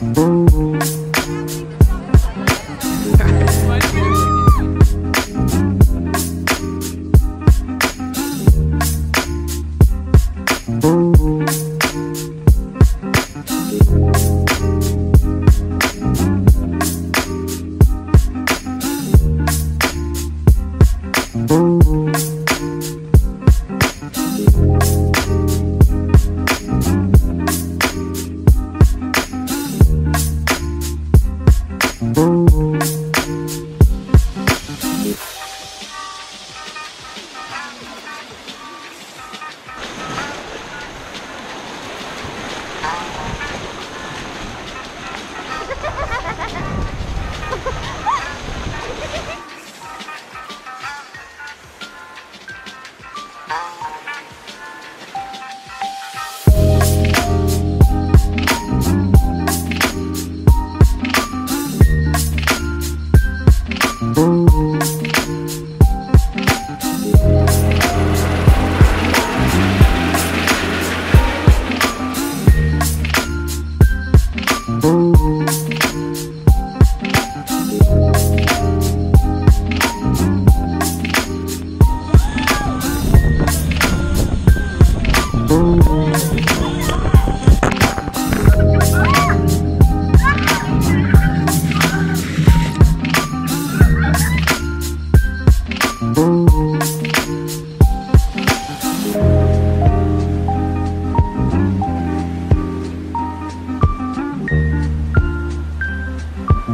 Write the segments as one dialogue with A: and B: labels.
A: Mm-hmm.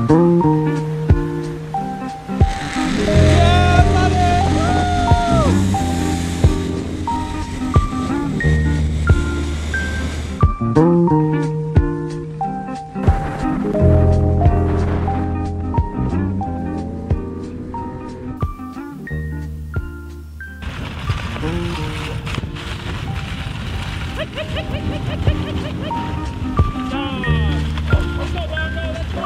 A: Let's go, Bongo, let's go!